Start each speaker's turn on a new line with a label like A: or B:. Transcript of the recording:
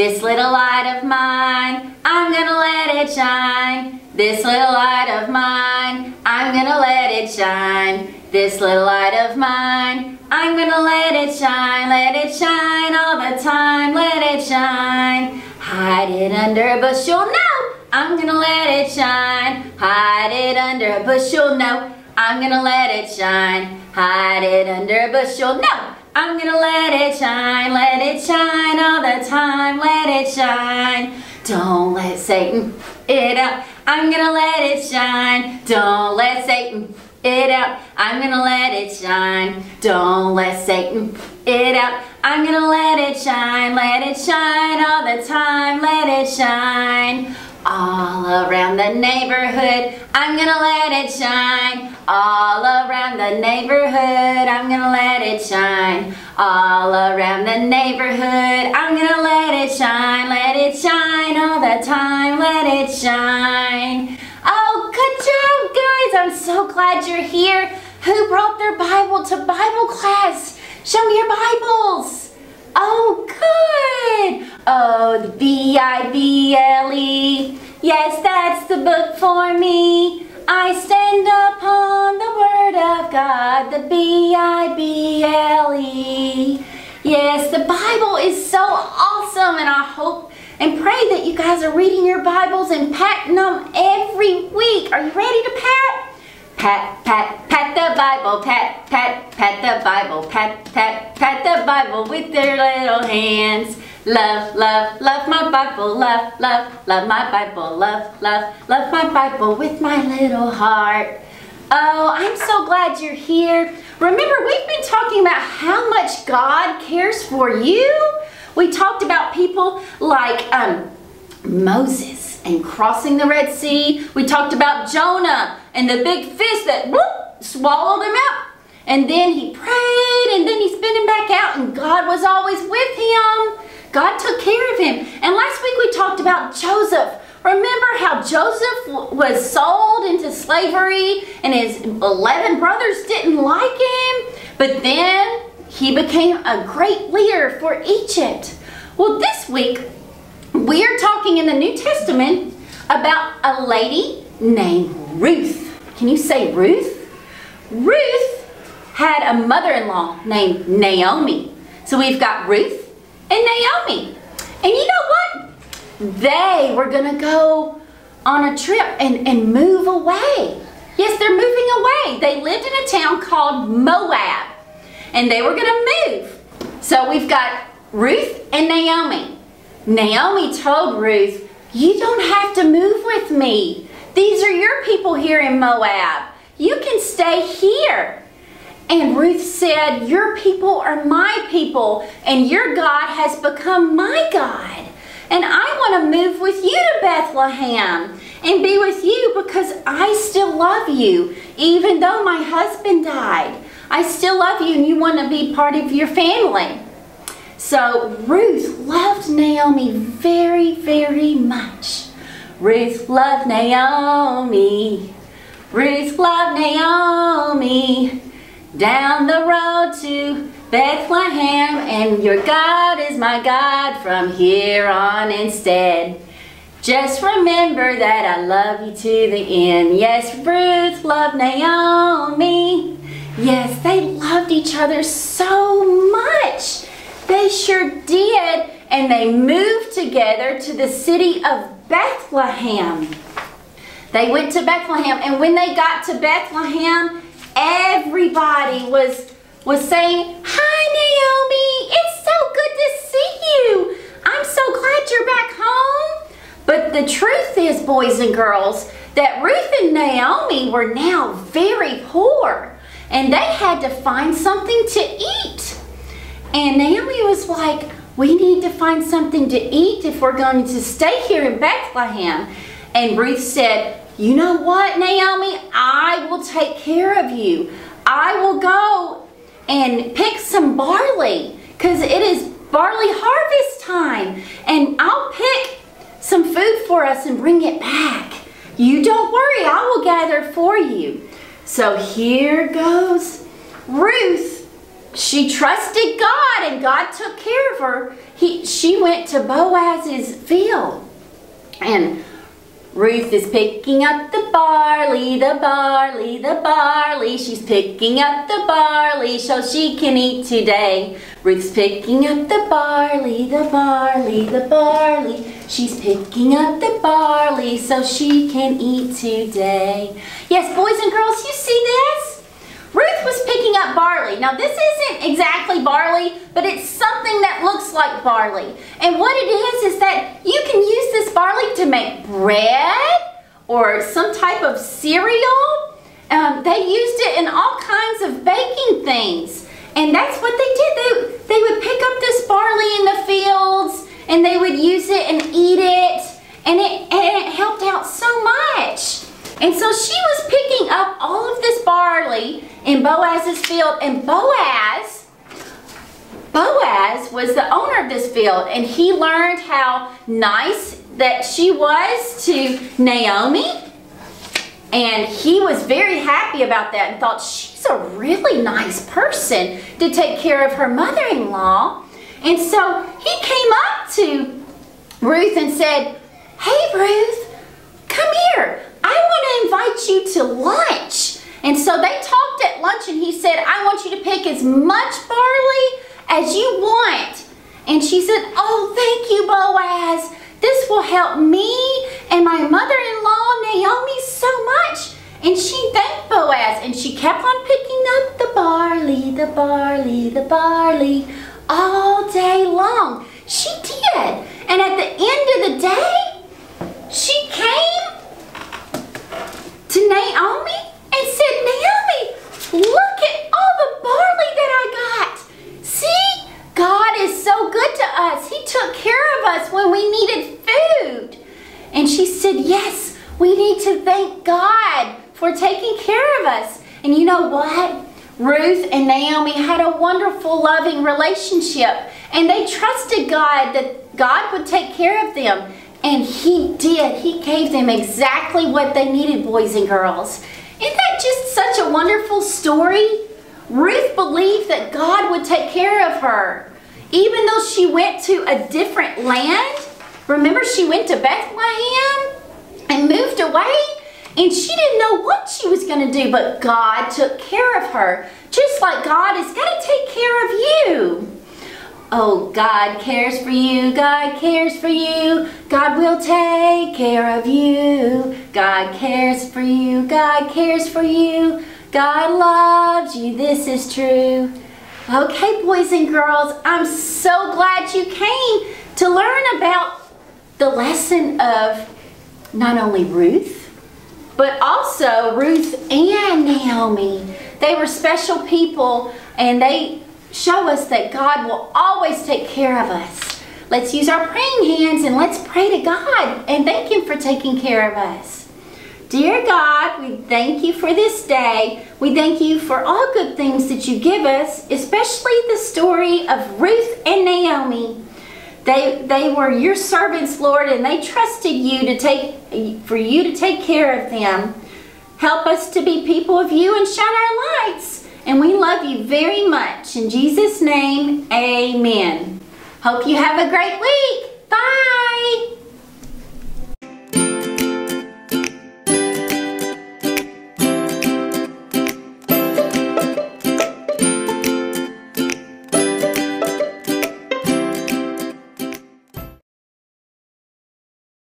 A: This little light of mine, I'm gonna let it shine. This little light of mine, I'm gonna let it shine. This little light of mine, I'm gonna let it shine, let it shine all the time, let it shine. Hide it under a bushel, no, I'm gonna let it shine. Hide it under a bushel, no, I'm gonna let it shine. Hide it under a bushel, no, I'm gonna let it shine, let it shine all the time, let it shine. Don't let Satan it out. I'm gonna let it shine. Don't let Satan it out. I'm gonna let it shine. Don't let Satan it out. I'm gonna let it shine, let it shine all the time, let it shine. All around the neighborhood, I'm gonna let it shine. All around the neighborhood, I'm gonna let it shine. All around the neighborhood, I'm gonna let it shine. Let it shine all the time, let it shine. Oh, good job, guys. I'm so glad you're here. Who brought their Bible to Bible class? Show me your Bibles. Oh, good. Oh, the B-I-B-L-E. Yes, that's the book for me. I stand upon the Word of God, the B-I-B-L-E. Yes, the Bible is so awesome, and I hope and pray that you guys are reading your Bibles and patting them every week. Are you ready to pat? Pat, pat, pat the Bible, pat, pat, pat the Bible, pat, pat, pat the Bible with their little hands. Love, love, love my Bible, love, love, love my Bible, love, love, love my Bible with my little heart. Oh, I'm so glad you're here. Remember, we've been talking about how much God cares for you. We talked about people like um, Moses and crossing the Red Sea. We talked about Jonah and the big fish that whoop, swallowed him up. And then he prayed and then he spit him back out and God was always with him. God took care of him. And last week we talked about Joseph. Remember how Joseph was sold into slavery and his 11 brothers didn't like him? But then he became a great leader for Egypt. Well, this week we are talking in the New Testament about a lady named Ruth. Can you say Ruth? Ruth had a mother-in-law named Naomi. So we've got Ruth and Naomi. And you know what? They were going to go on a trip and, and move away. Yes, they're moving away. They lived in a town called Moab. And they were going to move. So we've got Ruth and Naomi. Naomi told Ruth, you don't have to move with me. These are your people here in Moab. You can stay here. And Ruth said, your people are my people and your God has become my God. And I want to move with you to Bethlehem and be with you because I still love you. Even though my husband died, I still love you and you want to be part of your family. So Ruth loved Naomi very, very much. Ruth loved Naomi. Ruth loved Naomi. Down the road to Bethlehem, and your God is my God from here on instead. Just remember that I love you to the end. Yes, Ruth loved Naomi. Yes, they loved each other so much. They sure did. And they moved together to the city of Bethlehem. They went to Bethlehem. And when they got to Bethlehem, everybody was, was saying, Hi, Naomi. It's so good to see you. I'm so glad you're back home. But the truth is, boys and girls, that Ruth and Naomi were now very poor. And they had to find something to eat. And Naomi was like, we need to find something to eat if we're going to stay here in Bethlehem. And Ruth said, you know what, Naomi? I will take care of you. I will go and pick some barley because it is barley harvest time. And I'll pick some food for us and bring it back. You don't worry, I will gather for you. So here goes Ruth she trusted God and God took care of her. He, she went to Boaz's field and Ruth is picking up the barley, the barley, the barley. She's picking up the barley so she can eat today. Ruth's picking up the barley, the barley, the barley. She's picking up the barley so she can eat today. Yes, boys and girls, you see this? Was picking up barley. Now this isn't exactly barley, but it's something that looks like barley. And what it is, is that you can use this barley to make bread or some type of cereal. Um, they used it in all kinds of baking things. And that's what they did. They, they would pick up this barley in the fields and they would use it and eat it. And it, and it helped out so much. And so she was picking up all of this barley in Boaz's field. And Boaz, Boaz was the owner of this field. And he learned how nice that she was to Naomi. And he was very happy about that and thought she's a really nice person to take care of her mother-in-law. And so he came up to Ruth and said, Hey Ruth, come here. I want to invite you to lunch. And so they talked at lunch and he said, I want you to pick as much barley as you want. And she said, oh, thank you, Boaz. This will help me and my mother-in-law, Naomi, so much. And she thanked Boaz and she kept on picking up the barley, the barley, the barley all day long. She did. And at the end of the day, she came to Naomi and said, Naomi, look at all the barley that I got. See, God is so good to us. He took care of us when we needed food. And she said, yes, we need to thank God for taking care of us. And you know what? Ruth and Naomi had a wonderful, loving relationship. And they trusted God that God would take care of them. And he did. He gave them exactly what they needed, boys and girls. Isn't that just such a wonderful story? Ruth believed that God would take care of her. Even though she went to a different land. Remember she went to Bethlehem and moved away? And she didn't know what she was going to do, but God took care of her. Just like God is going to take care of you. Oh, God cares for you, God cares for you, God will take care of you. God cares for you, God cares for you, God loves you, this is true. Okay, boys and girls, I'm so glad you came to learn about the lesson of not only Ruth, but also Ruth and Naomi. They were special people and they show us that God will always take care of us. Let's use our praying hands and let's pray to God and thank Him for taking care of us. Dear God, we thank you for this day. We thank you for all good things that you give us, especially the story of Ruth and Naomi. They, they were your servants, Lord, and they trusted you to take for you to take care of them. Help us to be people of you and shine our lights. And we love you very much. In Jesus' name, amen. Hope you have a great week.